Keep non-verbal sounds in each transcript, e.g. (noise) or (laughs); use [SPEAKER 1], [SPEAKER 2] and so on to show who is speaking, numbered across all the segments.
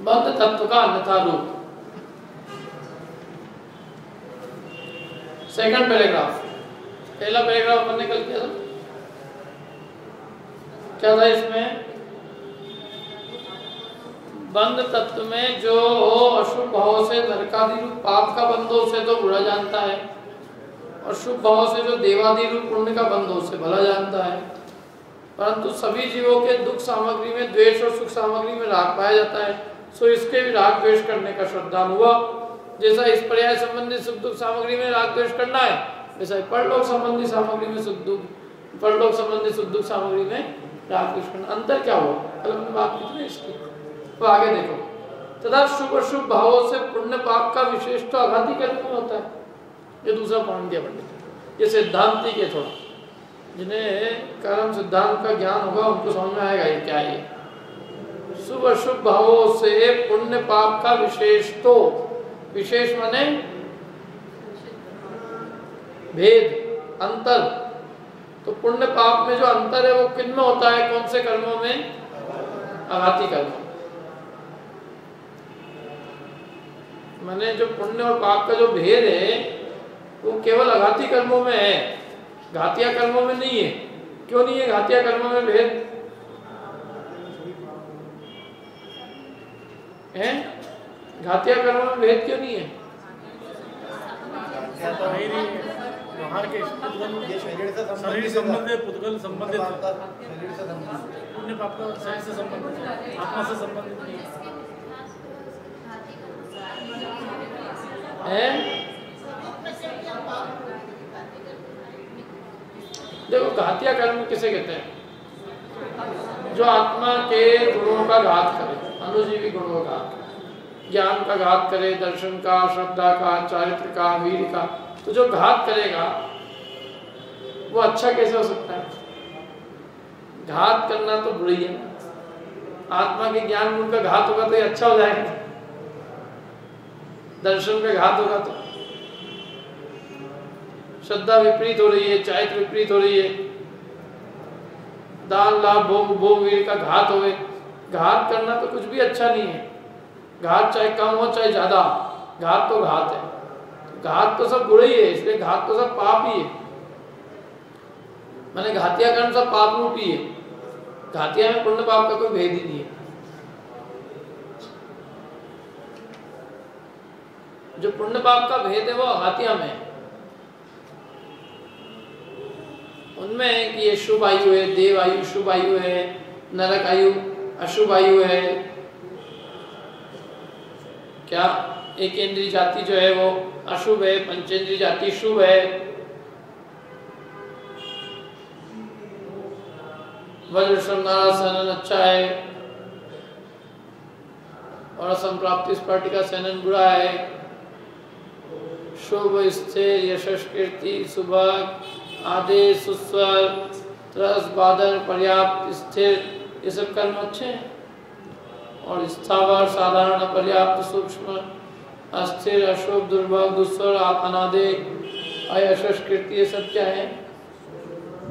[SPEAKER 1] बद्ध तत्व का अन्यथा रूप। सेकंड पैराग्राफ पहला पैराग्राफ अपन ने कल किया था। क्या था इसमें? बंद तत्व में जो हो अशुभ भाव से नरकादि रूप पाप का बंध हो उसे तो बुरा जानता है। और शुभ भाव से जो देवादि रूप पुण्य का बंध हो उसे भला जानता है। परंतु सभी जीवों के दुख सामग्री में, द्वेष और सुख सामग्री में राग पाया जाता है। सो इसके भी राग द्वेष करने का श्रद्धान हुआ। जैसा इस पर्याय संबंधित सुख दुख सामग्री में राग द्वेष करना है, वैसा परलोक संबंधी सामग्री में सुख दुख, परलोक संबंधी सुख दुख सामग्री में राग द्वेष करना। अंतर क्या हुआ? कल हमने बात की थी इसकी। तो आगे देखो। तथा शुभ अशुभ भावों से पुण्य पाप का विशेष तो आघाती कर्म में होता है। ये दूसरा पॉइंट दिया पंडित ये सिद्धांति के थोड़ा। जिन्हें कर्म सिद्धांत का ज्ञान होगा, उनको समझ में आएगा ये क्या है शुभ अशुभ भावों से पुण्य पाप का विशेष तो विशेष माने? भेद, अंतर। तो पुण्य पाप में जो अंतर है, वो किन में होता है? कौन से कर्मों में? आघाती कर्म मैंने जो पुण्य और पाप का जो भेद है, वो केवल आघाती कर्मों में है। घातिया कर्मों में नहीं है। क्यों नहीं है? घातिया कर्मों में भेद? है? घातिया कर्म में भेद क्यों नहीं है?
[SPEAKER 2] बाहर के
[SPEAKER 3] ये शरीर
[SPEAKER 2] संबंधित पुद्गल संबंधित।
[SPEAKER 3] शरीर से संबंधित
[SPEAKER 2] पुण्य पाप का शरीर से संबंधित आत्मा से संबंधित नहीं
[SPEAKER 1] देखो घातिया कर्म किसे कहते हैं? जो आत्मा के गुणों का घात करे। अनुजीवी गुणों का ज्ञान का घात करे, दर्शन का, श्रद्धा का, चारित्र का, वीर का तो जो घात करेगा, वो अच्छा कैसे हो सकता है? घात करना तो बुरी है आत्मा के ज्ञान गुण का घात होगा तो ये अच्छा हो जाएगा। दर्शन का घात होगा तो। श्रद्धा विपरीत हो रही है, चारित्र विपरीत हो रही है। दान, लाभ, भोग भोग, वीर का घात होवे। घात करना तो कुछ भी अच्छा नहीं है। घात चाहे कम हो, चाहे ज़्यादा घात तो घात है। घात तो सब बुरे ही है, इसलिए घात तो सब पाप ही है। मैंने घातिया कर्म सब पाप रूप ही। घातिया में पुण्य पाप का कोई भेद ही नहीं है। जो पुण्य पाप का भेद है वो हाथिया में उनमें है कि ये शुभ आयु है, देव आयु, शुभ आयु है, नरक आयु। अशुभ आयु है। क्या एक इंद्रिय जाति जो है वो अशुभ है, पंचेंद्रिय जाति शुभ है? वज्र सनन अच्छा है। और असंप्राप्ति स्पर्टी का सैनन बुरा है। शुभ स्थिर यशस कीर्ति सुभग आदेश सुस्वर त्रस बादल पर्याप्त स्थिर ये सब कर्म अच्छे हैं। और स्थावर साधारण पर्याप्त सूक्ष्म, अस्थिर, अशुभ दुर्भग दुस्वर अनादे अयशस कीर्ति ये सब क्या है?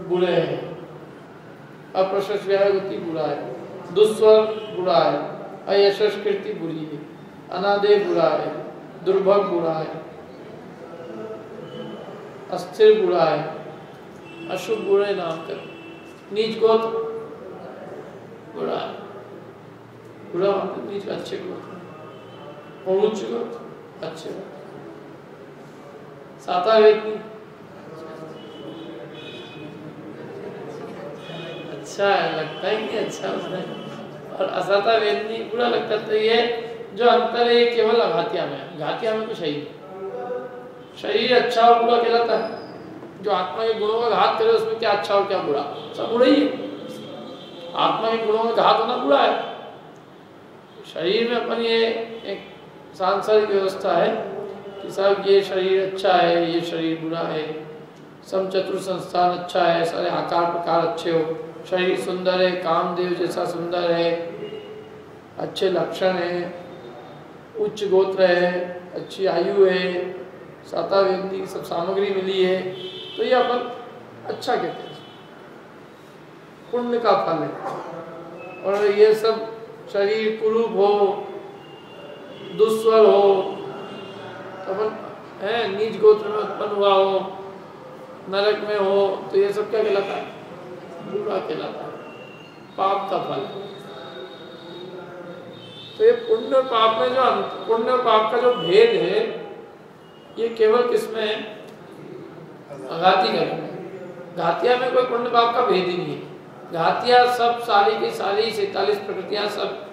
[SPEAKER 1] बुरे हैं। अप्रशस्त व्यागति बुरा है। दुस्वर बुरा है। अयशस कीर्ति बुरी है। अनादे बुरा है। दुर्भग बुरा है। अस्थिर बुरा है। अशुभ बुरे नाम कर। नीच गोत बुरा बुरा मतलब नीच अच्छे गोत और उच्च गोत अच्छे गोत साता वेदनी अच्छा है, लगता है कि अच्छा है और असाता वेदनी बुरा लगता तो ये जो अंतर है, ये केवल घातिया में घातिया में तो नहीं शरीर अच्छा और बुरा कहलाता है। जो आत्मा के गुणों का घात करे, उसमें क्या अच्छा और क्या बुरा? सब बुरा ही है। आत्मा के गुणों का घात होना बुरा है। शरीर में अपन ये एक सांसारिक व्यवस्था है कि साहब ये शरीर अच्छा है, ये शरीर बुरा है सम चतुर संस्थान अच्छा है, सारे आकार प्रकार अच्छे हो, शरीर सुंदर है, कामदेव जैसा सुंदर है, अच्छे लक्षण है, उच्च गोत्र है, अच्छी आयु है साता व्यक्ति सब सामग्री मिली है तो ये अपन अच्छा कहते हैं। पुण्य का फल है। और ये सब शरीर, कुरूप हो, दुस्वर हो, अपन, है, नीच गोत्र में उत्पन्न हुआ हो, नरक में हो तो ये सब क्या कहलाता है? बुरा कहलाता है। पाप का फल तो ये पुण्य पाप में जो पुण्य पाप का जो भेद है, ये केवल किसमें है? घाती कर्म में। घातिया में कोई पुण्य पाप का भेद ही नहीं है। घातिया सब सारी की सारी सैतालीस प्रकृतियाँ सब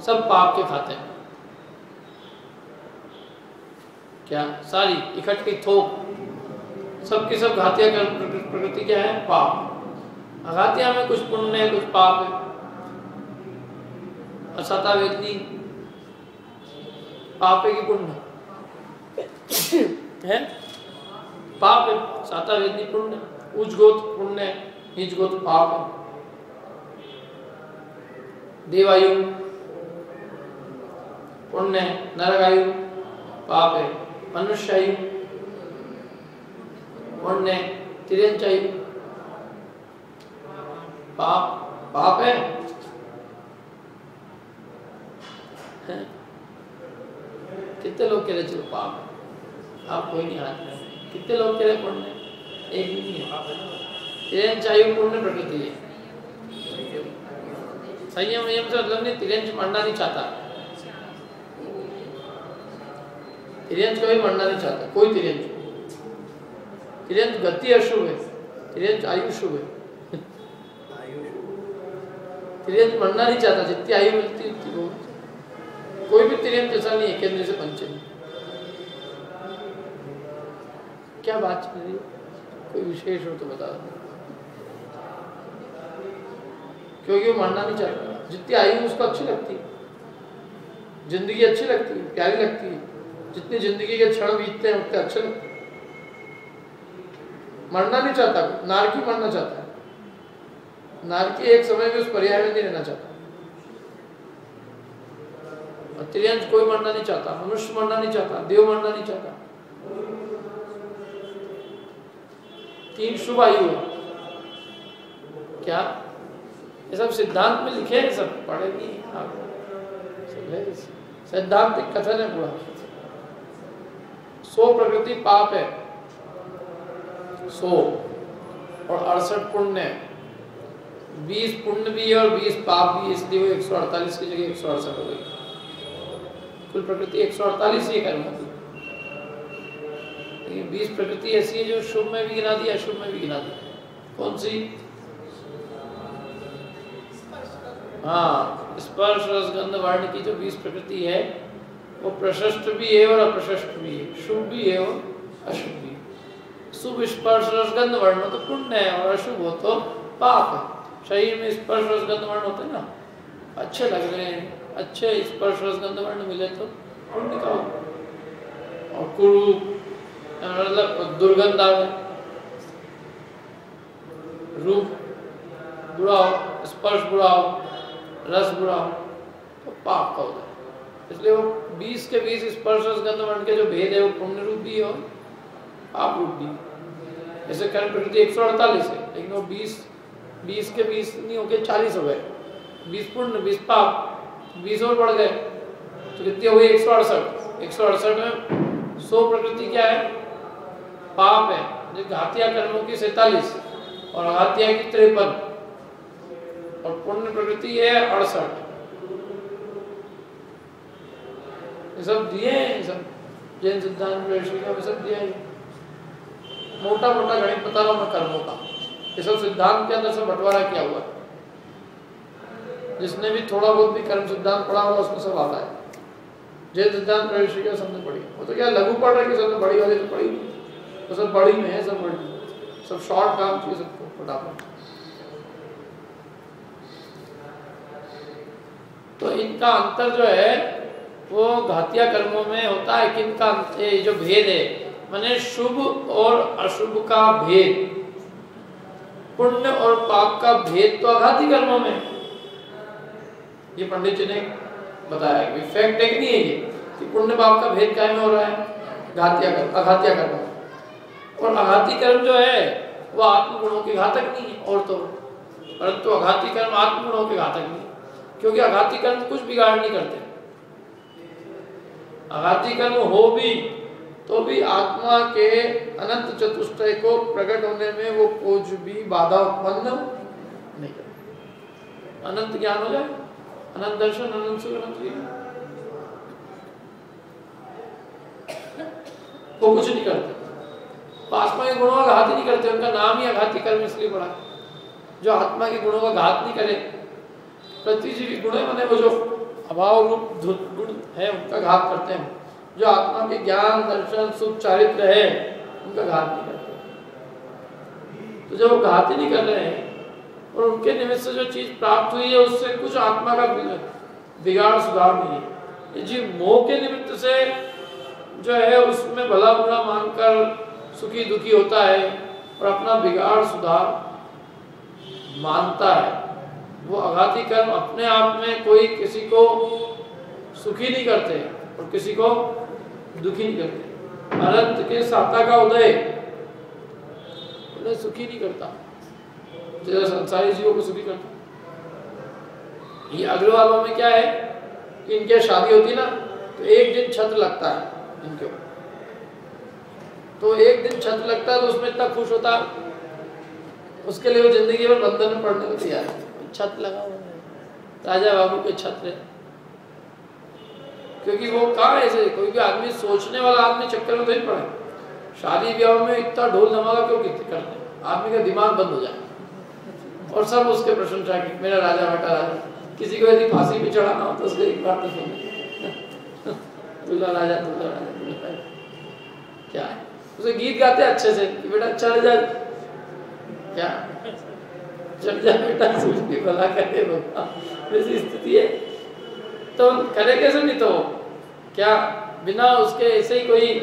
[SPEAKER 1] सब पाप के खाते हैं। क्या? सारी इकट्ठी थोक। सबकी सब घातिया प्रकृति क्या है? पाप। अघातिया में कुछ पुण्य है, कुछ पाप है। असता वेदनी। पाप कि पुण्य? (coughs) है? पाप है। साता वेदनी पुण्य। उच्च गोत पुण्य है। गोत पाप है देवायु। पुण्य, नरकायु। पाप है। मनुष्यायु। पुण्य पाप पाप है। कितने लोग कह रहे चलो पाप? आप कोई नहीं हाथ कितने लोग कह रहे पुण्य? एक भी नहीं है। नियम से मतलब नहीं मरना नहीं चाहता। कभी मरना नहीं चाहता, कोई गति अशुभ है आयु शुभ है। मरना नहीं चाहता, जितनी आयु मिलती बहुत कोई भी तिरंच ऐसा नहीं है, केंद्र से पंचमी क्या बात चल रही कोई विशेष हो तो बता दो। क्योंकि वो मरना नहीं चाहता। जितनी आयु उसको अच्छी लगती है। ज़िंदगी अच्छी लगती है, प्यारी लगती है। जितनी ज़िंदगी के क्षण बीतते हैं, उतने अच्छे लगते मरना नहीं चाहता, नारकी मरना चाहता है। नारकी एक समय में उस पर्याय में नहीं रहना चाहता। त्रियंश कोई मरना नहीं चाहता, मनुष्य मरना नहीं चाहता, देव मरना नहीं चाहता। तीन शुभ आयु क्या? ये सब सिद्धांत में लिखे हैं सब पढ़े नहीं आप है। सैद्धांतिक कथन है पूरा। सो प्रकृति पाप है। सो, और अड़सठ पुण्य बीस पुण्य भी है और बीस पाप भी इसलिए वो एक सौ अड़तालीस की जगह एक सौ अड़सठ हो गई। कुल प्रकृति एक सौ अड़तालीस ही कर्म की लेकिन बीस प्रकृति ऐसी है जो शुभ में भी गिना दी अशुभ में भी गिना दी। कौन सी? हाँ स्पर्श रस गंध वर्ण की जो बीस प्रकृति है, वो प्रशस्त भी है और अप्रशस्त भी है। शुभ भी है और अशुभ भी शुभ स्पर्श रस गंध वर्ण तो पुण्य है और अशुभ हो तो पाप है। शरीर में स्पर्श रस गंध वर्ण होते ना, अच्छे लग रहे हैं। अच्छे स्पर्श रस गंध वर्ण मिले तो पुण्य का और कुरूप मतलब दुर्गंध आवे रूप बुरा हो, स्पर्श बुरा हो रस बुरा हो तो पाप का होता है इसलिए वो बीस के बीस स्पर्श रस गंध वर्ण के जो भेद है, वो पुण्य रूप भी हो। पाप रूप भी जैसे कर्म प्रकृति एक सौ अड़तालीस है, लेकिन वो बीस बीस के बीस नहीं हो गए चालीस हो गए। बीस पुण्य, बीस पाप, बीस और बढ़ गए। तो कितनी हो गई एक सौ अड़सठ। एक सौ अड़सठ में सौ प्रकृति क्या है? पाप है। जो घातिया कर्मों की सैतालीस और अघातिया की तिरपन। और पुण्य प्रकृति है अड़सठ। ये सब दिए हैं सब। जैन सिद्धांत वैश्विका में सब दिया है। मोटा मोटा गणित बता रहा हूँ मैं कर्मों का ये सब सिद्धांत के अंदर से बंटवारा किया हुआ है। जिसने भी थोड़ा बहुत भी कर्म सिद्धांत पढ़ा होगा, उसमें सब आता है। जैन सिद्धांत प्रवेशिका सबने पढ़ी। वो तो क्या लघु पढ़ रहे कि सबने बड़ी वाली तो पढ़ी नहीं। तो सब बड़ी में है, सब बड़ी। सब शॉर्ट काम चाहिए सबको फटाफट तो इनका अंतर जो है, वो घातिया कर्मों में होता है कि इनका जो भेद है, मैंने शुभ और अशुभ का भेद। पुण्य और पाप का भेद तो अघाती कर्मों में। ये पंडित जी ने बताया कि फैक्ट एक नहीं है ये, कि पुण्य पाप का भेद कायम हो रहा है, घातिया कर्म अघातिया कर्म। और अघाती कर्म जो है, वो आत्मगुणों के घातक नहीं है, और तो परंतु अघाती कर्म आत्मगुणों के घातक नहीं क्योंकि आघाती कर्म कुछ बिगाड़ नहीं करते। आघाती कर्म हो भी तो भी आत्मा के अनंत चतुष्टय को प्रकट होने में वो कुछ भी बाधा उत्पन्न नहीं करता। अनंत ज्ञान हो जाए, अनंत दर्शन, अनंत सुख, अनंत वो कुछ नहीं करते। आत्मा के गुणों का घात नहीं करते, उनका नाम ही अघाती कर्म इसलिए पड़ा। जो आत्मा के गुणों का घात नहीं करे प्रतिजीवी गुण मैंने वो जो अभाव रूप गुण है, उनका घात करते हैं। जो आत्मा के ज्ञान, दर्शन, सुख, चारित्र है, उनका घात नहीं करते। तो जब वो घात ही नहीं कर रहे हैं, और उनके निमित्त से जो चीज़ प्राप्त हुई है, उससे कुछ आत्मा का बिगाड़, सुधार नहीं है। जी मोह के निमित्त से जो है, उसमें भला बुरा मानकर सुखी दुखी होता है, और अपना बिगाड़, सुधार मानता है। वो आघाती कर्म अपने आप में कोई किसी को सुखी नहीं करते और किसी को दुखी नहीं करते। अनंत के साता का उदय उन्हें सुखी नहीं करता। जैसे संसारी जीवों को सुखी करता। ये अग्र वालों में क्या है कि इनके शादी होती ना तो एक दिन छत्र लगता है इनके तो एक दिन छत्र लगता है तो उसमें इतना खुश होता, उसके लिए वो ज़िंदगी में बंधन में पड़ने को तैयार है। छत लगा हुआ है। राजा बाबू के छत्र क्योंकि वो कहा ऐसे भी आदमी सोचने वाला आदमी चक्कर में तो ही पड़े। शादी ब्याह में इतना ढोल धमाका क्यों करते आदमी का दिमाग बंद हो जाए। और सब उसके प्रशंसा की, मेरा राजा बेटा राजा। किसी को यदि फांसी पे चढ़ाना हो तो उसको एक बार तो सुन (laughs) दूल्हा राजा दूल्हा राजा क्या है? उसे गीत गाते अच्छे से बेटा चढ़ जा। क्या? जा बेटा सूझ भला करे वैसी स्थिति है। तो करे कैसे नहीं तो? क्या बिना उसके ऐसे ही कोई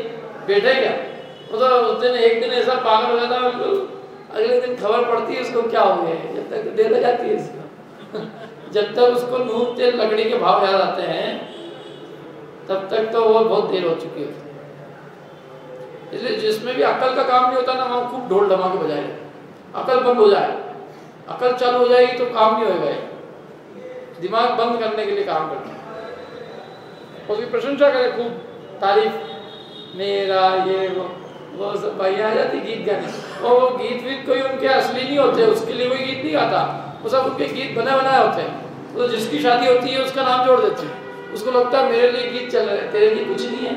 [SPEAKER 1] बैठे क्या? वो तो उस दिन, एक दिन ऐसा पागल हो जाता बिल्कुल अगले दिन खबर पड़ती है उसको क्या हो गया जब तक देर लग जाती है इसको। (laughs) जब तक उसको नून तेल लकड़ी के भाव याद आते हैं, तब तक तो वो बहुत देर हो चुकी होती है। इसलिए जिसमें भी अकल का काम नहीं होता ना, वहाँ खूब ढोल धमाके बजाए। अकल बंद हो जाए। अकल चालू हो जाएगी तो काम नहीं होगा दिमाग बंद करने के लिए काम करते हैं उसकी प्रशंसा करे, खूब तारीफ़। मेरा ये वो वो सब भाई आ जाती गीत गाने। और वो गीत वीत कोई उनके असली नहीं होते, उसके लिए कोई गीत नहीं गाता। वो सब उनके गीत बने बनाए होते हैं। तो जिसकी शादी होती है, उसका नाम जोड़ देते हैं। उसको लगता है, मेरे लिए गीत चल रहे तेरे लिए कुछ नहीं है।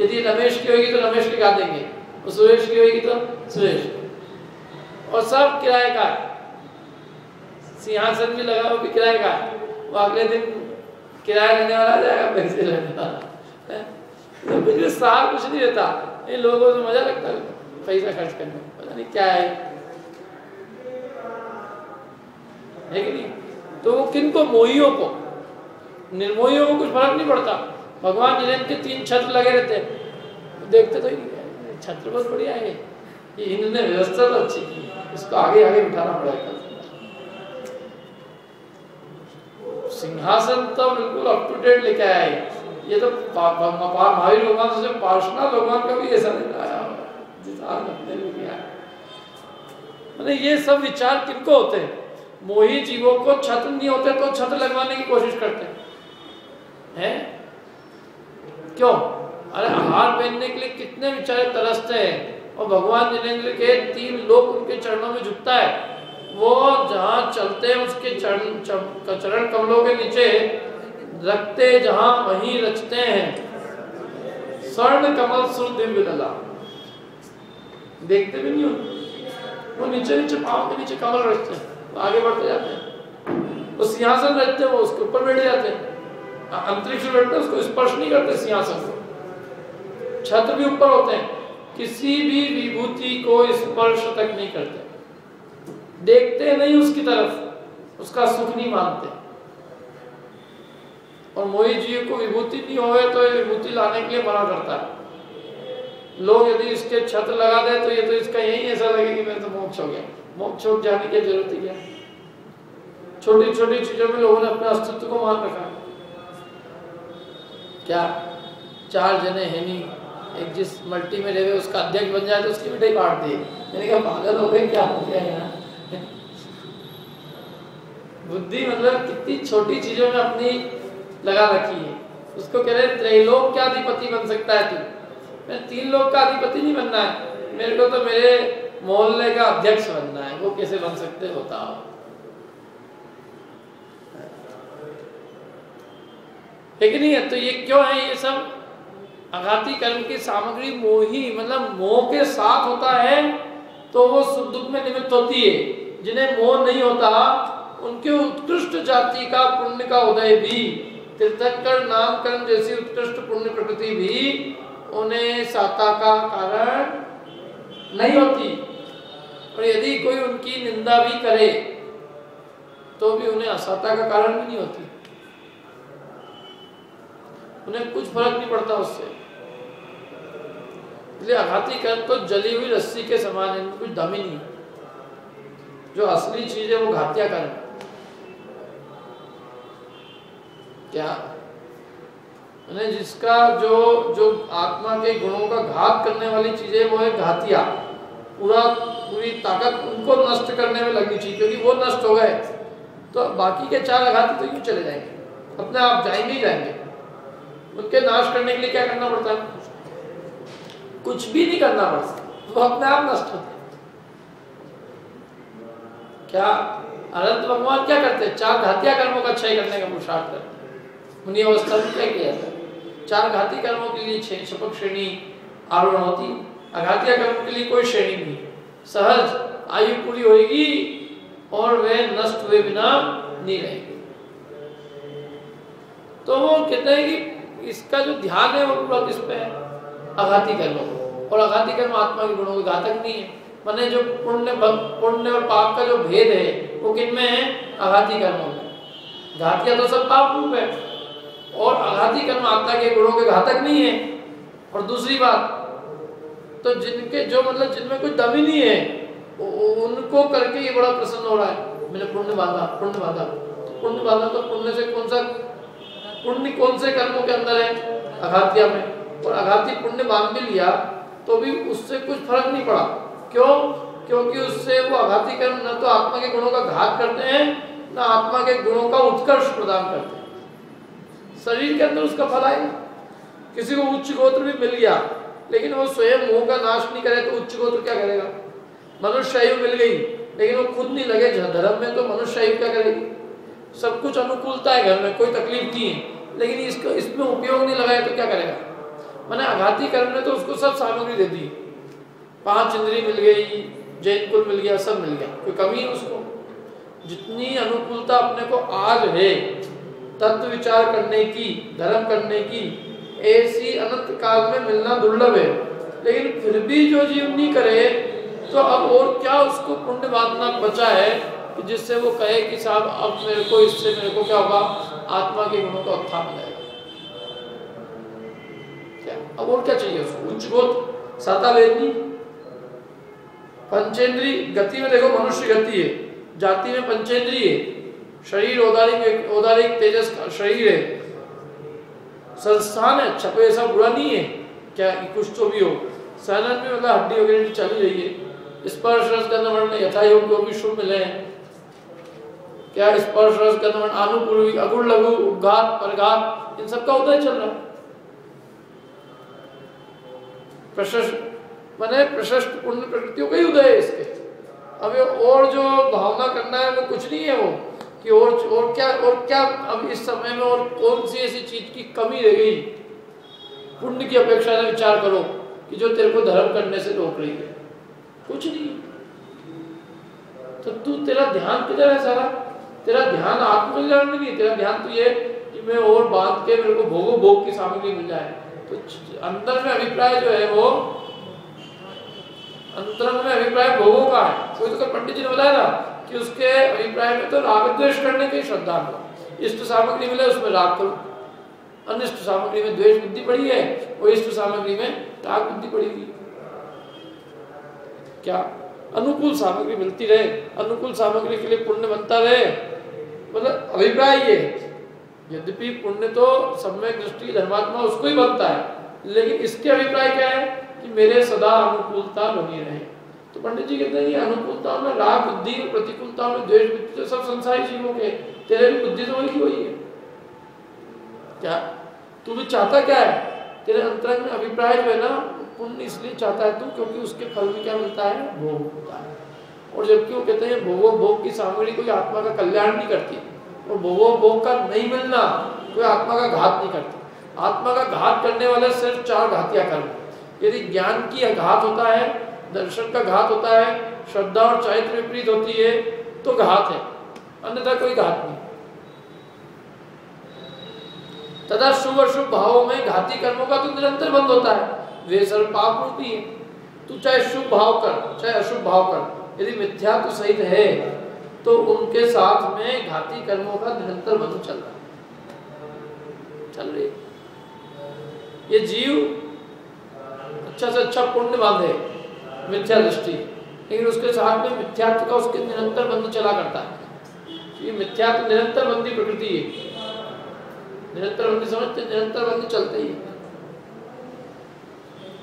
[SPEAKER 1] यदि रमेश की होगी तो रमेश की गा देंगे। और सुरेश की होगी तो सुरेश। और सब किराए का सिंहासन भी लगा वो भी का। वो अगले दिन किराया लेने वाला जाएगा पैसे लेने तो साल कुछ नहीं रहता। इन लोगों को मज़ा लगता है पैसा खर्च करने पता नहीं क्या है। नहीं? तो वो किन को? मोहियों को। निर्मोहियों को कुछ फ़र्क नहीं पड़ता। भगवान जिलेन के तीन छत्र लगे रहते देखते तो छत्र बहुत बढ़िया है। ये व्यवस्था तो अच्छी की। इसको आगे आगे बिठाना पड़ेगा सिंहासन तो बिल्कुल अप टू डेट लेके आया है। ये तो महावीर भगवान से पार्षणा भगवान का भी ऐसा नहीं आया मैंने ये सब विचार किनको होते हैं? मोही जीवों को छत नहीं होते तो छत लगवाने की कोशिश करते हैं। क्यों? अरे हार पहनने के लिए कितने बेचारे तरसते हैं। और भगवान जिनेन्द्र के तीन लोग उनके चरणों में झुकता है। वो जहाँ चलते हैं उसके चरण चरण कमलों के नीचे रखते जहाँ वहीं रचते हैं। स्वर्ण कमल सुर दिव्य दला देखते भी नहीं हो? वो नीचे नीचे, पाँव के नीचे कमल रचते हैं। आगे बढ़ते जाते हैं। वो सिंहासन रचते हैं, वो उसके ऊपर बैठ जाते हैं। अंतरिक्ष बैठते उसको स्पर्श नहीं करते सिंहासन को। छत्र भी ऊपर होते हैं। किसी भी विभूति को स्पर्श तक नहीं करते। देखते नहीं उसकी तरफ़, उसका सुख नहीं मानते। और मोहित जी को विभूति नहीं हो तो ये विभूति लाने के लिए मना करता है। लोग यदि इसके छत लगा दे तो ये तो इसका यही ऐसा लगे कि मैं तो मोक्ष हो गया। मोक्ष जाने की ज़रूरत ही क्या? छोटी छोटी चीज़ों में लोगों ने अपने अस्तित्व को मान रखा क्या चार जने है नहीं एक जिस मल्टी में रहे उसका अध्यक्ष बन जाए तो उसकी मिठाई बांट दी मैंने कहा, पागल हो गए, क्या हो गया यहाँ? बुद्धि मतलब कितनी छोटी चीज़ों में अपनी लगा रखी है। उसको कह रहे त्रैलोक क्या अधिपति बन सकता है तू। मैं तीन लोग का अधिपति नहीं बनना है। मेरे को तो मेरे मोहल्ले का अध्यक्ष बनना है। वो कैसे बन सकते बताओ। है कि नहीं है? तो ये क्यों है? ये सब आघाती कर्म की सामग्री मोही मतलब मोह के साथ होता है तो वो सुख दुख में निमित्त होती है। जिन्हें मोह नहीं होता उनके उत्कृष्ट जाति का पुण्य का उदय भी, तीर्थंकर नामकरण जैसी उत्कृष्ट पुण्य प्रकृति भी उन्हें साता का कारण नहीं होती। और यदि कोई उनकी निंदा भी करे तो भी उन्हें असाता का कारण भी नहीं होती। उन्हें कुछ फ़र्क नहीं पड़ता उससे। इसलिए आघाती कर्म तो जली हुई रस्सी के समान है कुछ दम ही नहीं। जो असली चीज़ है, वो घातिया कर्म क्या? मैंने जिसका जो जो आत्मा के गुणों का घात करने वाली चीज़ें, वो है घातिया। पूरा, पूरी ताकत उनको नष्ट करने में लगनी चाहिए क्योंकि वो नष्ट हो गए। तो बाकी के चार आघाती तो क्यों चले जाएँगे। अपने आप जाएँगे ही जाएँगे। उनके नाश करने के लिए क्या करना पड़ता है? कुछ भी नहीं करना पड़ता। वो अपने आप नष्ट होते क्या? अनंत भगवान क्या करते हैं? चार घातिया कर्मों का क्षय करने का पुरुषार्थ करते उन्हीं अवस्था में क्या किया था। चार घाती कर्मों के लिए छह शपक श्रेणी आरोहण होती। अघातिया कर्मों के लिए कोई श्रेणी नहीं। सहज आयु पूरी होगी और वे नष्ट हुए बिना नहीं रहेंगे। तो वो कहते हैं कि इसका जो ध्यान है वो पूरा किस पे है? अघाती कर्म और अघाती कर्म आत्मा के गुणों के घातक नहीं है। मैंने जो पुण्य पुण्य और पाप का जो भेद है, वो किन में है? अघाती कर्मों में। घातिया तो सब पाप रूप है। और अघाती कर्म आत्मा के गुणों के घातक नहीं है। और दूसरी बात तो जिनके जो मतलब जिनमें कोई दम नहीं है उनको करके ये बड़ा प्रसन्न हो रहा है। मैंने पुण्य बांधा पुण्य बांधा। पुण्य बांधा तो पुण्य से कौन सा, पुण्य कौन से कर्मों के अंदर है? अघातिया में। और अघाती पुण्य बाँध भी लिया तो भी उससे कुछ फ़र्क नहीं पड़ा। क्यों? क्योंकि उससे वो आघाती कर्म न तो आत्मा के गुणों का घात करते हैं, न आत्मा के गुणों का उत्कर्ष प्रदान करते हैं। शरीर के अंदर उसका फल आएगा किसी को उच्च गोत्र भी मिल गया, लेकिन वो स्वयं मोह का नाश नहीं करे तो उच्च गोत्र क्या करेगा? मनुष्य आयु मिल गई, लेकिन वो खुद नहीं लगे। धर्म में तो मनुष्य आयु क्या करेगी? सब कुछ अनुकूलता है घर में, कोई तकलीफ़ नहीं है। लेकिन इसको, इसमें उपयोग नहीं लगाया तो क्या करेगा? मैंने आघाती कर्म ने तो उसको सब सामग्री दे दी। पाँच इंद्री मिल गई, जैन कुल मिल गया, सब मिल गया। कोई कमी है उसको? जितनी अनुकूलता अपने को आज है तत्व विचार करने की, धर्म करने की, ऐसी अनंत काल में मिलना दुर्लभ है। लेकिन फिर भी जो जीव नहीं करे तो अब और क्या उसको पुण्य बांधना बचा है कि जिससे वो कहे कि साहब, अब मेरे को इससे मेरे को क्या होगा? आत्मा के गुणों का उत्थान क्या? अब और क्या चाहिए उसको? उच्च बोध साता वेदनी पंचेंद्री गति में देखो, मनुष्य गति है। जाति में पंचेंद्री है। शरीर औदारिक औदारिक तेजस का शरीर है। संस्थान है कोई ऐसा बुरा नहीं है। क्या कुछ तो भी हो। सहनन में मतलब हड्डी वगैरह चली रही है। स्पर्श रस गंध यथा योग को भी शुभ मिले हैं। क्या स्पर्श रस गंधमन आनुपूर्वी, अगुण, लघु, उद्घात, परघात, इन सब का उदय चल रहा है। प्रशस्त, मैंने प्रशस्त पुण्य प्रकृतियों का ही उदय है इसके। अब और जो भावना करना है, वो कुछ नहीं है वो। कि और और क्या और क्या अब इस समय में और कौन सी ऐसी चीज़ की कमी रह गई पुण्य की अपेक्षा से विचार करो कि जो तेरे को धर्म करने से रोक रही है। कुछ नहीं। तो तू तेरा ध्यान किधर है सारा? तेरा ध्यान आत्मकल्याण में नहीं, तेरा ध्यान तो ये कि मैं और बात के मेरे को भोगो, भोग की सामग्री मिल जाए। तो अंतर में अभिप्राय जो है वो अंतर में अभिप्राय भोगों का है। कोई तो पंडित जी ने बताया ना कि उसके अभिप्राय में तो राग द्वेष करने की श्रद्धा हो। इष्ट सामग्री मिले उसमें राग करो। अनिष्ट सामग्री में द्वेष बुद्धि पड़ी है, वो इष्ट सामग्री में राग बुद्धि पड़ी हुई। क्या? अनुकूल सामग्री मिलती रहे, अनुकूल सामग्री के लिए पुण्य बनता रहे। मतलब अभिप्राय ये यद्यपि पुण्य तो सम्यक दृष्टि धर्मात्मा उसको ही बनता है, लेकिन इसके अभिप्राय क्या है? कि मेरे सदा अनुकूलता बनी रहे। तो पंडित जी कहते हैं अनुकूलता में राग, बुद्धि प्रतिकूलता में द्वेष बुद्धि तो सब संसारी जीवों के, तेरे भी बुद्धि तो वही वही है। क्या? तू भी चाहता क्या है? तेरे अंतरंग अभिप्राय जो है ना, पुण्य इसलिए चाहता है तू क्योंकि उसके फल में क्या मिलता है? भोग होता है। और जबकि वो कहते हैं, भोगो भोग की सामग्री कोई आत्मा का कल्याण नहीं करती। और भोगो भोग का नहीं मिलना, कोई आत्मा का घात नहीं करती। आत्मा का घात करने वाले सिर्फ़ चार घातिया कर्म। यदि ज्ञान की घात होता है दर्शन का घात होता है, श्रद्धा और चारित्र विपरीत होती है तो घात है। अन्यथा कोई घात नहीं। तथा शुभ अशुभ भावों में घाती कर्मों का तो निरंतर बंद होता है। वे सर्व पाप रूपी है। तू चाहे शुभ भाव कर, चाहे अशुभ भाव कर, यदि मिथ्या तो सहित है तो उनके साथ में घाती कर्मों का निरंतर बंध चल रहा है। चल रही ये जीव अच्छा से अच्छा पुण्य बांधे। मिथ्या दृष्टि। लेकिन उसके साथ में मिथ्यात्व का उसके निरंतर बंध चला करता है। ये मिथ्यात्व निरंतर बंदी प्रकृति है। निरंतर बंदी समझते निरंतर बंदी चलते ही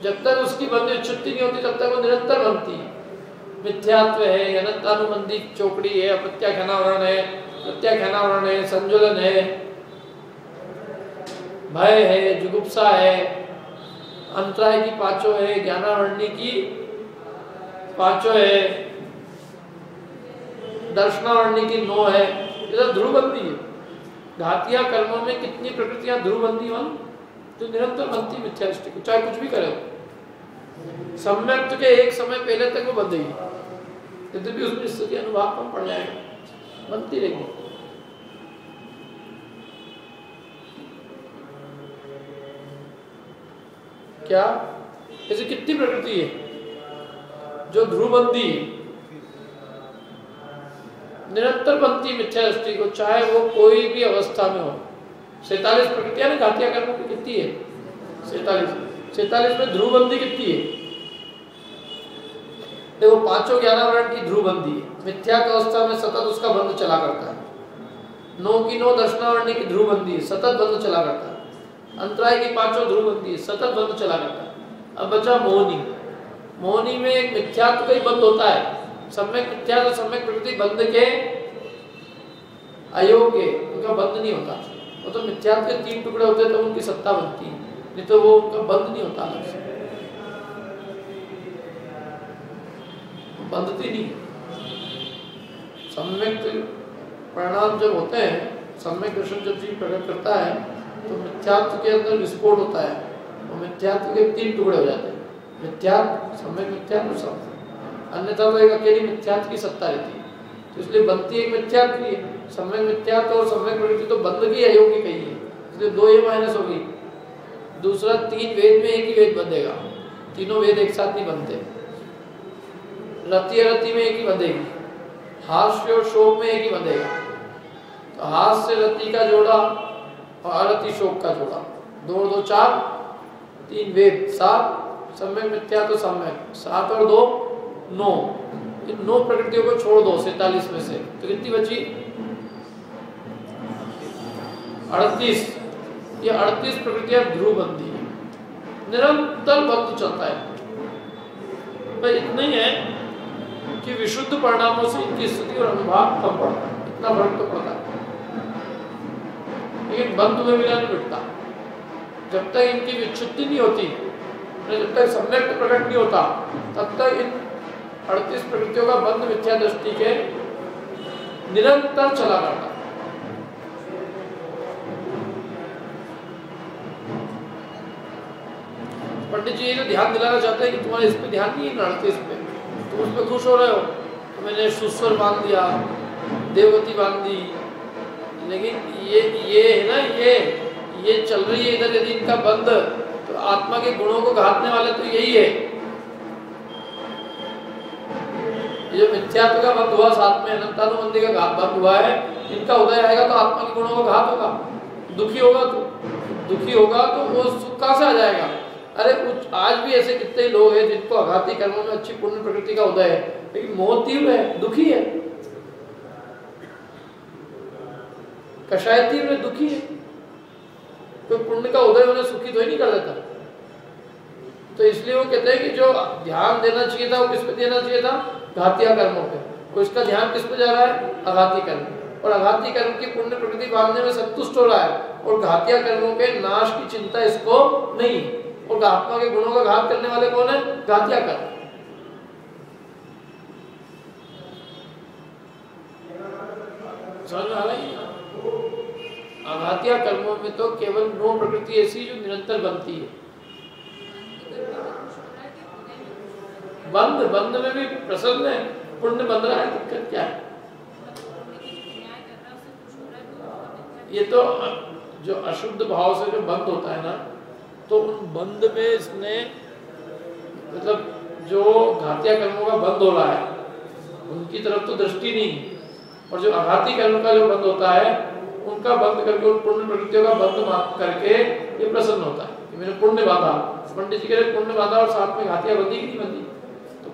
[SPEAKER 1] जब तक उसकी बंदी छुट्टी नहीं होती, तब तक वो निरंतर बनती है। मिथ्यात्व है अनंतानुबंधी चौकड़ी है अप्रत्या खनावरण है प्रत्या खनावरण है संजुलन है। भय है, जुगुप्सा है, अंतराय की पाँचों है, ज्ञानावरणी की पाँचों है दर्शनावरणी की नौ है तो ध्रुवबंदी है। घातिया कर्मों में कितनी प्रकृतियाँ ध्रुवबंदी वन जो निरंतर बनती मिथ्या दृष्टि को, चाहे कुछ भी करे। सम्यक्त के एक समय पहले तक वो बंदेगी यद्यपि उसमें स्थिति अनुभाव कम पड़ जाएगा। बनती रहेगी क्या? ऐसी कितनी प्रकृति है? जो ध्रुवबंदी, निरंतर बनती मिथ्या दृष्टि को चाहे वो कोई भी अवस्था में हो। सैतालीस प्रकृतियाँ ना घातिया कर्मों की कितनी है? सैतालीस। सैतालीस में ध्रुवबंदी कितनी है? देखो, पाँचों ज्ञानावरण की ध्रुवबंदी है। मिथ्या की अवस्था में सतत उसका बंध चला करता है। नौ की नौ दर्शनावरणी की ध्रुवबंदी है, सतत बंध चला करता है। अंतराय की पाँचों ध्रुवबंदी है, सतत बंध चला करता है। अब बचा मोहनी मोहनी में एक ही बंद होता है। सम्यक मिथ्या सम्यक प्रकृति बंध के अयोग्य, उनका बंद नहीं होता। वो तो मिथ्यात्व के तीन टुकड़े होते तो उनकी सत्ता बनती है। नहीं तो वो उनका बंद नहीं होता अलग से। बंधती नहीं सम्यक परिणाम जब होते हैं, सम्यक दर्शन जब जीव प्रकट करता है तो मिथ्यात्व के अंदर विस्फोट होता है। और मिथ्यात्व के तीन टुकड़े हो जाते हैं। मिथ्यात्व सम्यक मिथ्यात्व सब। अन्यथा तो एक अकेली मिथ्यात्व की सत्ता रहती है। तो इसलिए बनती एक मिथ्यात्व की। है सम्यक मिथ्यात्व और सम्यक प्रवृत्ति तो बंद की अयोग्य कही है। इसलिए दो ये माइनस होगी दूसरा तीन वेद में एक ही वेद बंधेगा तीनों वेद एक साथ नहीं बनते। रति रति में एक ही बंधेगी हास्य और शोक में एक ही बंधेगा तो हास्य रति का जोड़ा और अरति शोक का जोड़ा। दो दो चार, तीन वेद सात सम्यक मिथ्या तो सम्यक सात और दो, नौ। इन नौ प्रकृतियों को छोड़ दो, सैतालीस में से। तो कितनी बची? अड़तीस। ये अड़तीस प्रकृतियाँ ध्रुव बंदी है। निरंतर बंद चलता है। पर इतना ही है कि विशुद्ध परिणामों से इनकी स्थिति और अनुभाव कम पड़ता है। इतना फ़र्क तो पड़ता है। लेकिन बंद में मिला नहीं मिटता। जब तक इनकी विच्छुद्धि नहीं होती जब तक सम्यक प्रकट नहीं होता, तब तक इन अड़तीस प्रकृतियों का बंद मिथ्या दृष्टि के निरंतर चला करता पंडित जी ये जो ध्यान दिलाना चाहते हैं कि तुम्हारा इस पे ध्यान नहीं है अड़तीस पे। तुम उस पर खुश हो रहे हो? तो मैंने सुस्वर बाँध दिया देवगति बाँध दी। लेकिन ये ये है ना, ये ये चल रही है इधर यदि इनका बंद। आत्मा के गुणों को घातने वाले तो यही है। ये जो मिथ्यात्व का बंद हुआ, साथ में अनंतानुबंधी का घात बंद हुआ है, इनका उदय आएगा तो आत्मा के गुणों का घात होगा। दुखी होगा तो दुखी होगा तो वो सुख कहाँ से आ जाएगा? अरे कुछ, आज भी ऐसे कितने लोग हैं जिनको आघाती कर्मों में अच्छी पुण्य प्रकृति का उदय है, लेकिन मोह तीव्र है, दुखी है। कषाय तीव्र दुखी है। कोई पुण्य का उदय उन्हें सुखी तो ही नहीं कर देता। तो इसलिए वो कहते हैं कि जो ध्यान देना चाहिए था, वो किस पे देना चाहिए था? घातिया कर्मों पे। तो इसका ध्यान किस पे जा रहा है? अघाती कर्म और अघाती कर्म की पुण्य प्रकृति बांधने में संतुष्ट हो रहा है। और घातिया कर्मों के नाश की चिंता इसको नहीं और आत्मा के गुणों का घात करने वाले कौन है? घातिया कर्म। अघातिया कर्मों में तो केवल नो प्रकृति ऐसी जो निरंतर बनती है। बंद बंद में भी प्रसन्न है, पुण्य बंद रहा है, दिक्कत क्या है? ये तो जो अशुद्ध भाव से जो बंद होता है ना तो उन बंद में इसने मतलब जो घातिया कर्मों का बंद हो रहा है, उनकी तरफ़ तो दृष्टि नहीं और जो आघाती कर्म का जो बंद होता है, उनका बंद करके, उन पुण्य प्रकृतियों का बंद करके ये प्रसन्न होता है कि मैंने पुण्य बांधा। पंडित जी कह रहे पुण्य बांधा और साथ में घातिया बंदी की नहीं बंदी?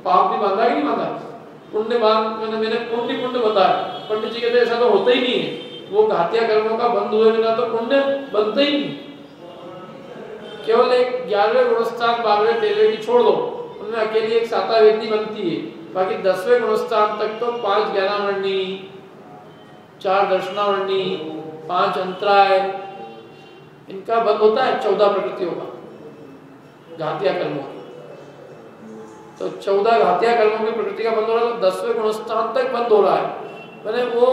[SPEAKER 1] पाप भी बांधा कि नहीं बांधा? पुण्य बाँध, मैंने मैंने पुण्य पुण्य बताया। पंडित जी कहते ऐसा तो होता ही नहीं है। वो घातिया कर्मों का बंद हुए बिना तो पुण्य बनता ही नहीं। केवल एक ग्यारहवें गुणस्थान, बारहवें, तेरहवें की छोड़ दो। उनमें अकेली एक साता वेदी बनती है। बाकी दसवें गुणस्थान तक तो पाँच ज्ञानावर्णी, चार दर्शनावर्णी, पाँच अंतराय, इनका बंद होता है चौदह प्रकृतियों का। घातिया कर्मों तो चौदह घातिया कर्मों की प्रकृति का बंद हो रहा है तो दसवें गुणस्थान तक बंद हो रहा है। मैंने वो,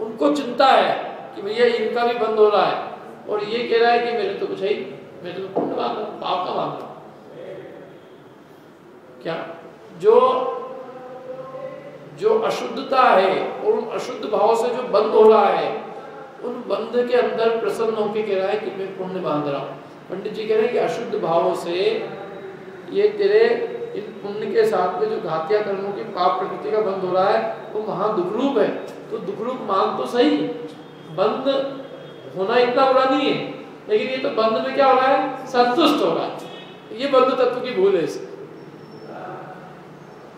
[SPEAKER 1] उनको चिंता है कि भैया इनका भी बंद हो रहा है। और ये कह रहा है कि मेरे तो कुछ है मेरे तो पुण्य मांग रहा पाप का मांग रहा क्या? जो जो अशुद्धता है और उन अशुद्ध भाव से जो बंद हो रहा है, उन बंध के अंदर प्रसन्न होकर कह रहा है कि मैं पुण्य बाँध रहा हूँ। पंडित जी कह रहे हैं कि अशुद्ध भावों से ये तेरे इन पुण्य के साथ में जो घातिया कर्मों की पाप प्रकृति का बंद हो रहा है, वो महा दुखरूप है। तो दुखरूप मान तो सही, बंद होना इतना बुरा नहीं है, लेकिन ये तो बंद में क्या हो रहा है? संतुष्ट हो रहा है। ये बंध तत्व की भूल है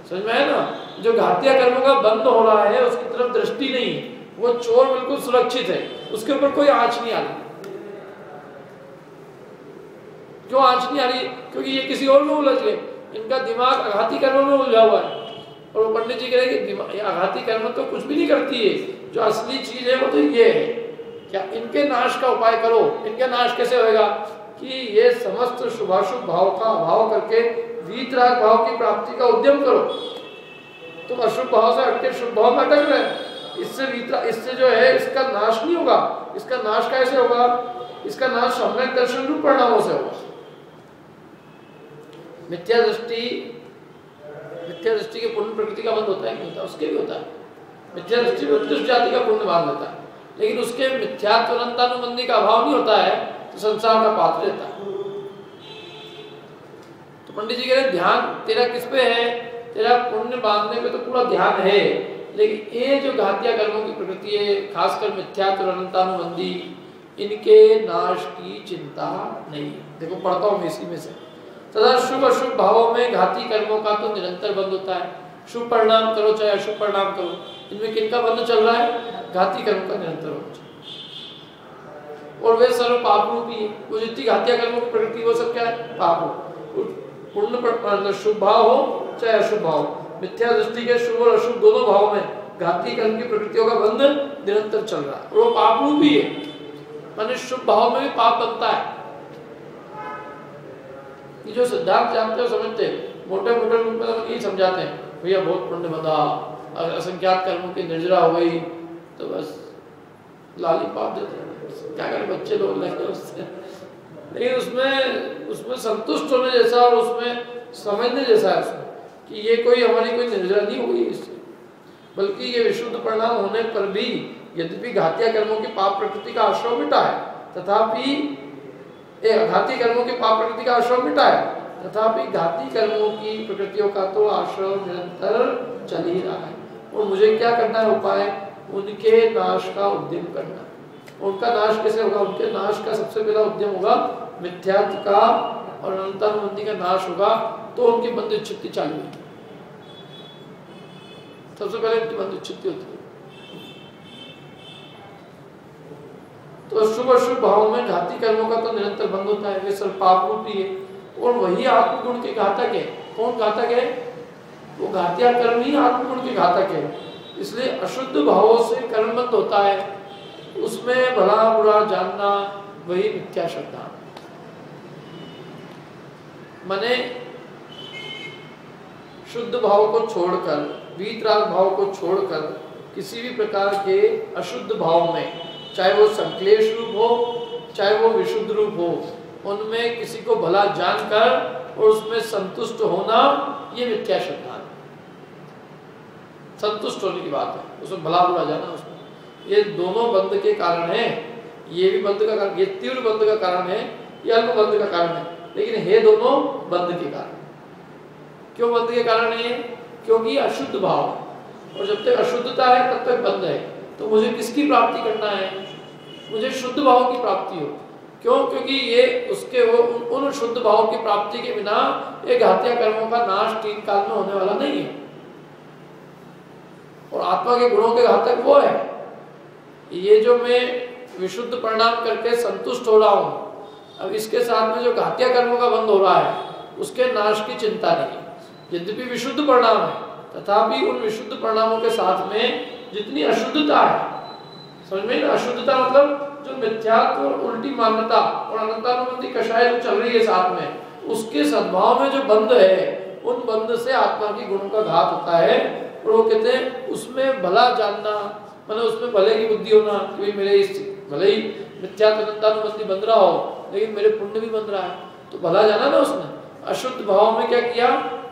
[SPEAKER 1] समझ में है ना? जो घातिया कर्मों का बंद हो रहा है, उसकी तरफ़ दृष्टि नहीं है, वो चोर बिल्कुल सुरक्षित है, उसके ऊपर कोई आँच नहीं आ रही। क्यों आँच नहीं आ रही? क्योंकि ये किसी और में उलझ गए। इनका दिमाग आघाती कर्मों में उलझा हुआ है। और वो पंडित जी कह रहे कि आघाती कर्म तो कुछ भी नहीं करती है। जो असली चीज़ है वो तो ये है। क्या इनके नाश का उपाय करो? इनके नाश कैसे होएगा? कि ये समस्त शुभाशुभ भाव का अभाव करके वीतराग भाव की प्राप्ति का उद्यम करो। तुम अशुभ भाव से अटके शुभ भाव में अटक रहे इससे वीतरा, इससे जो है, इसका नाश नहीं होगा। इसका नाश कैसे होगा? इसका नाश सम्यक दर्शन रूप परिणामों से होगा। मिथ्या दृष्टि मिथ्या दृष्टि के पुण्य प्रकृति का बंद होता है, नहीं होता, उसके भी होता है। मिथ्या दृष्टि में उत्कृष्ट जाति का पुण्य बाँध होता है। लेकिन उसके मिथ्यात्वनंतानुबंधी का अभाव नहीं होता है तो संसार का पात्र रहता है। तो पंडित जी कह रहे ध्यान तेरा किस पे है? तेरा पुण्य बांधने पे तो पूरा ध्यान है। लेकिन ये जो घातिया कर्मों की प्रकृति है, खासकर मिथ्यात्व अनंतानुबंधी इनके नाश की चिंता नहीं देखो, पढ़ता हूँ इसी में से। तथा शुभ अशुभ भावों में घाती कर्मों का तो निरंतर बंद होता है। शुभ परिणाम करो, चाहे अशुभ परिणाम करो। इनमें किनका बंद चल रहा है? घाती कर्म का निरंतर बंद और वे सर्व पाप रूपी है वो जितनी घातिया कर्मों प्रकृति वो सब क्या है, पाप। हो पूर्ण मतलब शुभ भाव हो, चाहे अशुभ भाव मिथ्या दृष्टि के शुभ और अशुभ दोनों भाव में घाती कर्म की प्रकृतियों का बंधन निरंतर चल रहा है। और वो पाप रूपी है। माने शुभ भाव में भी पाप बनता है। ये जो सिद्धांत जानते हो समझते मोटे मोटे रूप में यही समझाते हैं, भैया, बहुत पुण्य अगर असंख्यात कर्मों की निर्जरा हो गई तो बस लाली पाप देते हैं। क्या करें, बच्चे लोग लेंगे उससे। लेकिन उसमें उसमें संतुष्ट होने जैसा और उसमें समझने जैसा है कि ये कोई हमारी कोई निर्जरा नहीं हुई इससे। बल्कि ये विशुद्ध परिणाम होने पर भी यद्यपि घातिया कर्मों की पाप प्रकृति का आश्रय मिटा है, तथापि घाती कर्मों के पाप प्रकृति का आश्रम मिटा है तथापि घाती कर्मों की प्रकृतियों का तो आश्रम निरंतर चल ही रहा है। और मुझे क्या करना है उपाय? उनके नाश का उद्यम करना। उनका नाश कैसे होगा? उनके नाश का सबसे पहला उद्यम होगा मिथ्यात्व का और अनंतानुबंधी का नाश होगा तो उनकी बंद चित्ती चालू होगी। सबसे पहले उनकी बंद चित्ती होती है। तो शुभ अशुभ भावों में घाती कर्मों का तो निरंतर बंद होता है, वे सब पाप रूपी है। और वही आत्मगुण के घातक है। कौन घातक है? वो घातिया कर्म ही आत्मगुण के घातक है। इसलिए अशुद्ध भावों से कर्म बंद होता है। उसमें भला बुरा जानना वही मिथ्या श्रद्धा। मने शुद्ध भाव को छोड़कर वीतराग भाव को छोड़कर, किसी भी प्रकार के अशुद्ध भाव में चाहे वो संक्लेश रूप हो, चाहे वो विशुद्ध रूप हो, उनमें किसी को भला जानकर और उसमें संतुष्ट होना, ये मिथ्या श्रद्धा संतुष्ट होने की बात है, उसमें भला बुरा जाना उसमें। ये दोनों बंद के कारण है, ये भी बंद का कारण, ये तीव्र बंद का कारण है, ये अल्प बंद का कारण है। लेकिन हे दोनों, बंद के कारण। क्यों बंद के कारण है क्योंकि अशुद्ध भाव और जब तक अशुद्धता है, तब तक बंद है। तो मुझे किसकी प्राप्ति करना है? मुझे शुद्ध भाव की प्राप्ति हो। क्यों? क्योंकि ये उसके वो उन शुद्ध भाव की प्राप्ति के बिना ये घातिया कर्मों का नाश तीन काल में होने वाला नहीं है। और आत्मा के गुणों के घातक वो है ये जो मैं विशुद्ध परिणाम करके संतुष्ट हो रहा हूँ, अब इसके साथ में जो घातिया कर्मों का बंद हो रहा है, उसके नाश की चिंता नहीं। यद्यपि विशुद्ध परिणाम है, तथापि उन विशुद्ध परिणामों के साथ में जितनी अशुद्धता है समझ में अशुद्धता मतलब जो मिथ्यात्व और उल्टी मान्यता और अनंतानुबंधी कषाय जो चल रही है साथ में, उसके सद्भाव में जो बंद है, उन बंद से आत्मा की गुणों का घात होता है। और वो कहते हैं, उसमें भला जानना मतलब उसमें भले की बुद्धि होना कि मेरे इस भले ही मिथ्यात्व बंद रहा हो, लेकिन मेरे पुण्य भी बंद रहा है। तो भला जाना ना उसने? अशुद्ध भाव में क्या किया?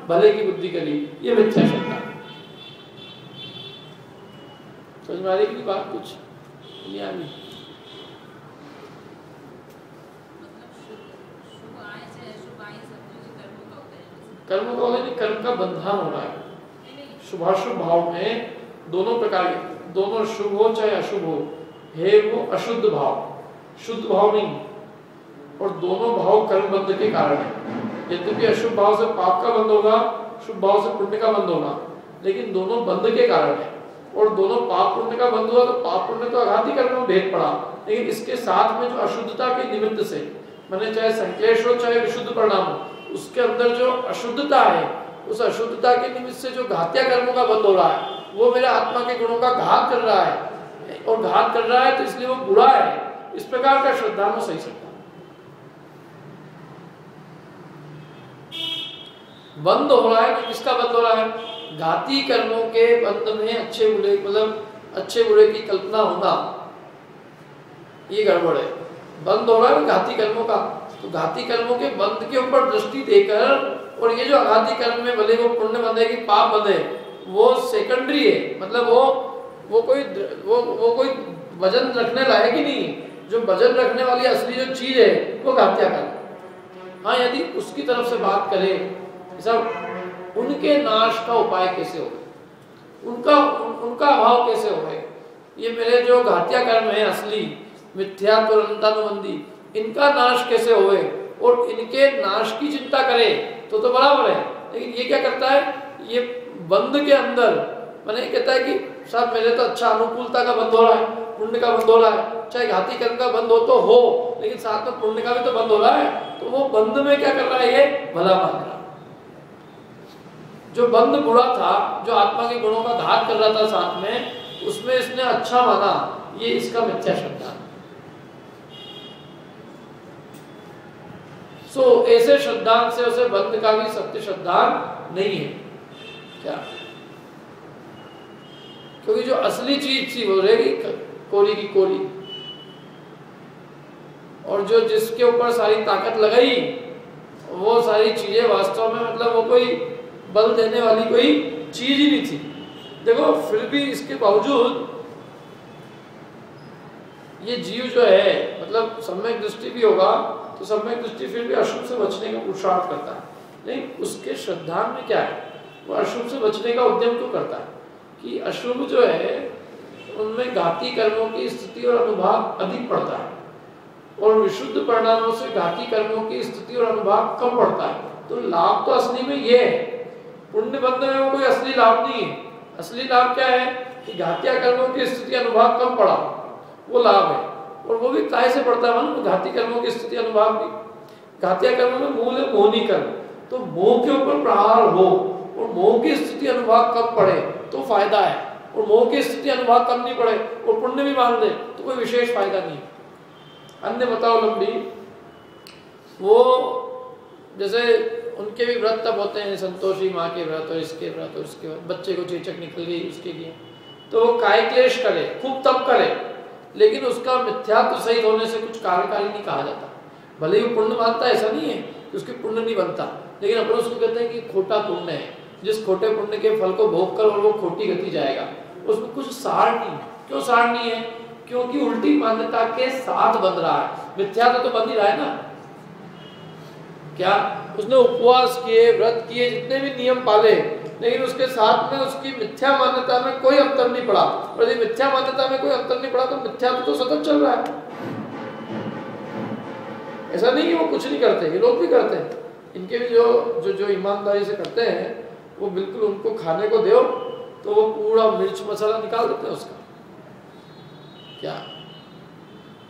[SPEAKER 1] भले की बुद्धि करी ये मिथ्या शब्द समझ में आ रही बात कुछ? नहीं आ रही कर्म का नहीं कर्म का बंधन हो रहा है। शुभाशुभ भाव में दोनों प्रकार के दोनों शुभ हो चाहे अशुभ हो है वो अशुद्ध भाव। शुद्ध भाव नहीं और दोनों भाव कर्म बंध के कारण है। यद्यपि अशुभ भाव से पाप का बंध होगा शुभ भाव से पुण्य का बंध होगा लेकिन दोनों बंध के कारण है। और दोनों पाप पुण्य का बंध हुआ तो पाप पुण्य तो आघाती कर्म में भेद पड़ा। लेकिन इसके साथ में जो अशुद्धता के निमित्त से, मैंने चाहे संकेश हो, चाहे विशुद्ध परिणाम हो, उसके अंदर जो अशुद्धता है, उस अशुद्धता के निमित्त से जो घातिया कर्मों का बंद हो रहा है, वो मेरे आत्मा के गुणों का घात कर रहा है। और घात कर रहा है तो इसलिए वो बुरा है। इस प्रकार का श्रद्धा में सही सकता बंद हो रहा है तो किसका बंद हो रहा है? घाती कर्मों के बंद में अच्छे बुरे मतलब अच्छे बुरे की कल्पना होना ये गड़बड़ है। बंद हो रहा है घाती कर्मों का। तो घाती कर्मों के बंद के ऊपर दृष्टि देकर और ये जो अघाती कर्म में भले वो पुण्य बंधे की पाप बंधे वो सेकेंडरी है। मतलब वो वो कोई वो वो कोई वज़न रखने लायक ही नहीं जो वज़न रखने वाली असली जो चीज़ है, वो घात्या कर्म। हाँ यदि उसकी तरफ़ से बात करें सब उनके नाश का उपाय कैसे हो उनका उन, उनका अभाव कैसे हो ये मेरे जो घातिया कर्म है असली मिथ्या तुरंतानुबंधी इनका नाश कैसे होए? और इनके नाश की चिंता करे तो तो बराबर है। लेकिन ये क्या करता है? ये बंद के अंदर मैंने कहता है कि साहब मेरे तो अच्छा अनुकूलता का बंद हो रहा है पुण्य का बंद हो रहा है चाहे घाती कर्म का बंद हो तो हो लेकिन साथ में पुण्य का भी तो बंद हो रहा है। तो वो बंद में क्या कर रहा है ये? भला मान रहा जो बंद बुरा था, जो आत्मा के गुणों का घात कर रहा था साथ में, उसमें इसने अच्छा माना, ये इसका मिथ्या शब्द सो ऐसे श्रद्धांत से उसे बंद का भी सत्य श्रद्धांत नहीं है। क्या? क्योंकि जो असली चीज़ थी वो रहेगी कोरी की कोरी। और जो जिसके ऊपर सारी ताकत लगाई, वो सारी चीज़ें वास्तव में मतलब वो कोई बल देने वाली कोई चीज़ ही नहीं थी। देखो, फिर भी इसके बावजूद ये जीव जो है मतलब सम्यक दृष्टि भी होगा तो सम्यक दृष्टि फिर भी अशुभ से बचने का पुरुषार्थ करता है। लेकिन उसके श्रद्धा में क्या है? वो अशुभ से बचने का उद्यम क्यों करता है? कि अशुभ जो है, उनमें घाती कर्मों की स्थिति और अनुभव अधिक पड़ता है। और विशुद्ध परिणामों से घाती कर्मों की स्थिति और अनुभव कम पड़ता है। तो लाभ तो असली में ये है। पुण्य बंध में कोई असली लाभ नहीं है। असली लाभ क्या है? कि घातिया कर्मों की स्थिति अनुभव कम पड़ा, वो लाभ है। और वो भी काय से पड़ता है मालूम? घाती कर्मों की स्थिति अनुभाव भी। घातिया कर्मों में मूल है मोहनी कर्म। तो मोह के ऊपर प्रहार हो और मोह की स्थिति अनुभाव कब पड़े तो फ़ायदा है। और मोह की स्थिति अनुभाग कम नहीं पड़े और पुण्य भी मान ले तो कोई विशेष फ़ायदा नहीं अन्य बताओ लंबी, वो जैसे उनके भी व्रत तब होते हैं, संतोषी माँ के व्रत और इसके व्रत और इसके व्रत। बच्चे को चेचक निकल गई उसके लिए। तो वो काय क्लेश करे, खूब तब करे, लेकिन उसका मिथ्यात्व सहित होने से कुछ कार्यकारी नहीं कहा जाता। भले ही वो पुण्य मानता ऐसा नहीं है कि उसके पुण्य नहीं बनता, लेकिन अपन उसको कहते हैं कि खोटा पुण्य है। जिस खोटे पुण्य के फल को भोग कर और वो खोटी गति जाएगा, उसमें कुछ सार नहीं है। क्यों सार नहीं है? क्योंकि उल्टी मान्यता के साथ बंध रहा है। मिथ्या तो बंद ही रहा है ना। क्या? उसने उपवास किए, व्रत किए, जितने भी नियम पाले, लेकिन उसके साथ में उसकी मिथ्या मान्यता में कोई अंतर नहीं पड़ा। और यदि मिथ्या मान्यता में कोई अंतर नहीं पड़ा तो मिथ्या तो सतत चल रहा है। ऐसा नहीं कि वो कुछ नहीं करते, ये लोग भी करते हैं। इनके भी जो जो जो ईमानदारी से करते हैं, वो बिल्कुल उनको खाने को दो तो वो पूरा मिर्च मसाला निकाल देते हैं उसका। क्या?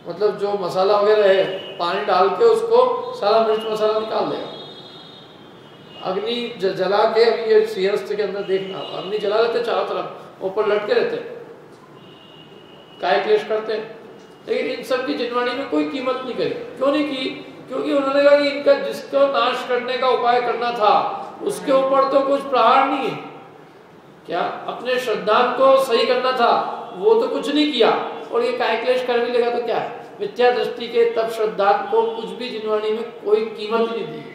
[SPEAKER 1] मतलब जो मसाला वगैरह है, पानी डाल के उसको सारा मिर्च मसाला निकाल देगा। अग्नि जला के अभी ये सिंहस्थ के अंदर देखना अग्नि जला लेते चारों तरफ़, ऊपर लटके रहते काय क्लेश करते लेकिन इन सब की जिनवाणी में कोई कीमत नहीं करी। क्यों नहीं की? क्योंकि उन्होंने कहा कि इनका जिसको नाश करने का उपाय करना था, उसके ऊपर तो कुछ प्रहार नहीं है। क्या अपने श्रद्धांत को सही करना था? वो तो कुछ नहीं किया। और ये काय क्लेश कर भी लेगा तो क्या है? मिथ्या दृष्टि के तब श्रद्धांत को कुछ भी जिनवाणी में कोई कीमत नहीं दी।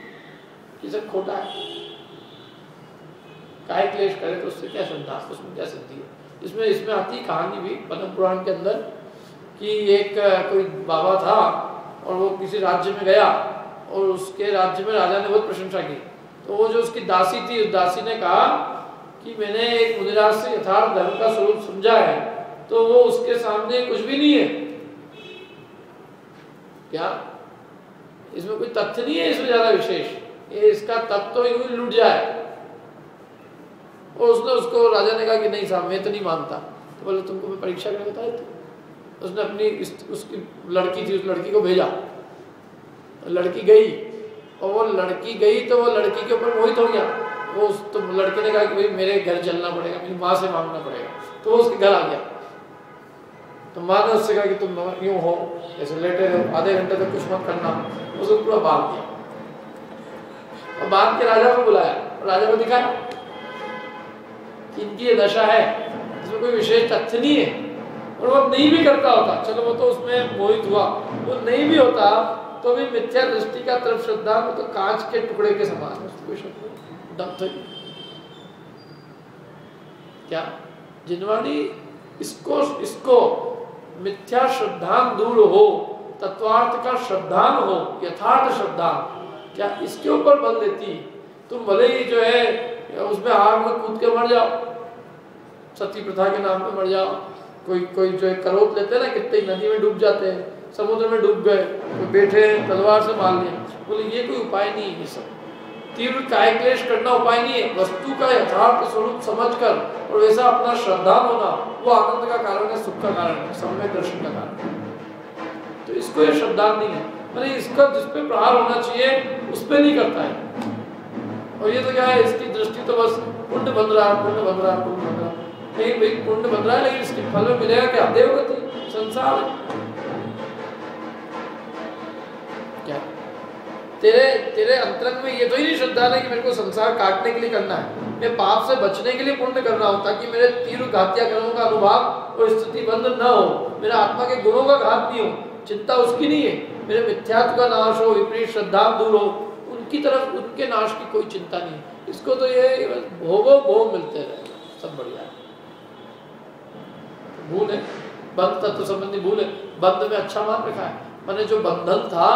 [SPEAKER 1] सब खोटा है। काय क्लेश करे तो उससे क्या श्रद्धा उसमें क्या सिद्धि है? इसमें इसमें आती कहानी भी पद्म पुराण के अंदर कि एक कोई बाबा था और वो किसी राज्य में गया और उसके राज्य में राजा ने बहुत प्रशंसा की। तो वो जो उसकी दासी थी, उस दासी ने कहा कि मैंने एक मुनिराज से यथार्थ धर्म का स्वरूप समझा है तो वो उसके सामने कुछ भी नहीं है। क्या? इसमें कोई तथ्य नहीं है इसमें ज़्यादा विशेष? ये इसका तब तो यूँ लुट जाए। और उसने उसको राजा ने कहा कि नहीं साहब मैं तो नहीं मानता। तो बोले तुमको मैं परीक्षा करके बताया था? उसने अपनी इस, उसकी लड़की थी उस लड़की को भेजा। लड़की गई और वो लड़की गई तो वो लड़की के ऊपर मोहित हो गया। वो उस तो लड़के ने कहा कि भाई मेरे घर चलना पड़ेगा मेरी माँ से मांगना पड़ेगा। तो उसके घर आ गया। तो माँ ने उससे कहा कि तुम यूँ हो? ऐसे लेटे रहो आधे घंटे तक कुछ मत करना। उसको पूरा भाग दिया और बाँध के राजा को बुलाया। राजा को दिखाया कि इनकी ये दशा है, इसमें कोई विशेष तथ्य नहीं है। और वो नहीं भी करता होता। चलो वो तो उसमें मोहित हुआ। वो नहीं भी होता तो भी मिथ्या दृष्टि का तरफ़ श्रद्धा तो कांच के टुकड़े के समान दम तो क्या? जिनवाणी इसको इसको मिथ्या श्रद्धान दूर हो, तत्वार्थ का श्रद्धान हो, यथार्थ श्रद्धान क्या इसके ऊपर बल देती? तुम भले ही जो है, उसमें आग में कूद के मर जाओ। सती प्रथा के नाम पे मर जाओ। कोई कोई जो है करोत लेते हैं ना, कितने नदी में डूब जाते हैं, समुद्र में डूब गए, कोई बैठे तलवार से मार लिया बोले, ये कोई उपाय नहीं है ये सब। तीव्र काय क्लेश करना उपाय नहीं है। वस्तु का यथार्थ स्वरूप समझकर और वैसा अपना श्रद्धा होना, वो आनंद का कारण है, सुख का कारण है सम्यक दर्शन का कारण तो इसको ये श्रद्धा नहीं है। मैंने इसका जिस पे प्रहार होना चाहिए, उस पर नहीं करता है। और ये तो क्या है, इसकी दृष्टि तो बस कुंड बन रहा पुण्य बन रहा पुण्य बन रहा नहीं भाई पुण्य बन रहा है, लेकिन इसके फल में मिलेगा क्या? देवगति, संसार। क्या? तेरे तेरे अंतरंग में ये तो ही नहीं श्रद्धा है कि मेरे को संसार काटने के लिए करना है। मैं पाप से बचने के लिए पुण्य कर रहा हूँ, ताकि मेरे तीव्र घातिया कर्मों का अनुभव और स्थिति बंद न हो। मेरे आत्मा के गुणों का घात नहीं हो। चिंता उसकी नहीं है। मेरे मिथ्यात्व का नाश हो, विपरीत श्रद्धा दूर हो, उनकी तरफ़ उनके नाश की कोई चिंता नहीं इसको तो ये भोगो, भोग मिलते रहे, सब बढ़िया है। भूल है। बंध तत्व संबंधी भूल है। बंध में अच्छा मान रखा है। मैंने जो बंधन था,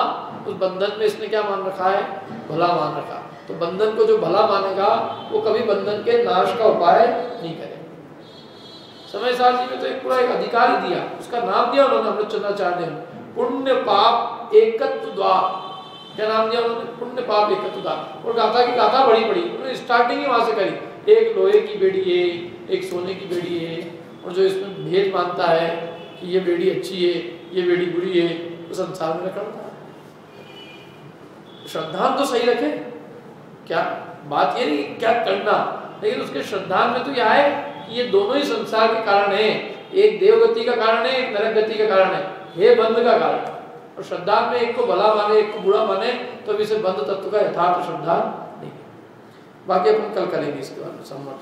[SPEAKER 1] उस बंधन में इसने क्या मान रखा है? भला मान रखा। तो बंधन को जो भला मानेगा, वो कभी बंधन के नाश का उपाय नहीं करेगा। समय साल जी में तो एक पूरा एक अधिकार ही दिया। उसका नाम दिया उन्होंने अमृत चंद्राचार्य ने। पुण्य पाप एकत्व द्वार क्या नाम दिया उन्होंने? पुण्य पाप एकत्व द्वार और गाथा की गाथा बड़ी बड़ी उन्होंने स्टार्टिंग ही वहाँ से करी। एक लोहे की बेड़ी है, एक सोने की बेड़ी है, और जो इसमें भेद मानता है कि ये बेड़ी अच्छी है, ये बेड़ी बुरी है, वो संसार में रखता है। श्रद्धान तो सही रखे। क्या बात ये नहीं क्या करना? लेकिन उसके श्रद्धान में तो यह है कि ये दोनों ही संसार के कारण है। एक देव गति का कारण है, एक नरक गति का कारण है। हे बंध का कारण और श्रद्धा में एक को भला माने, एक को बुरा माने तो इसे बंध तत्व का यथार्थ श्रद्धा नहीं। बाकी अपन कल करेंगे इसके बारे में सम्मत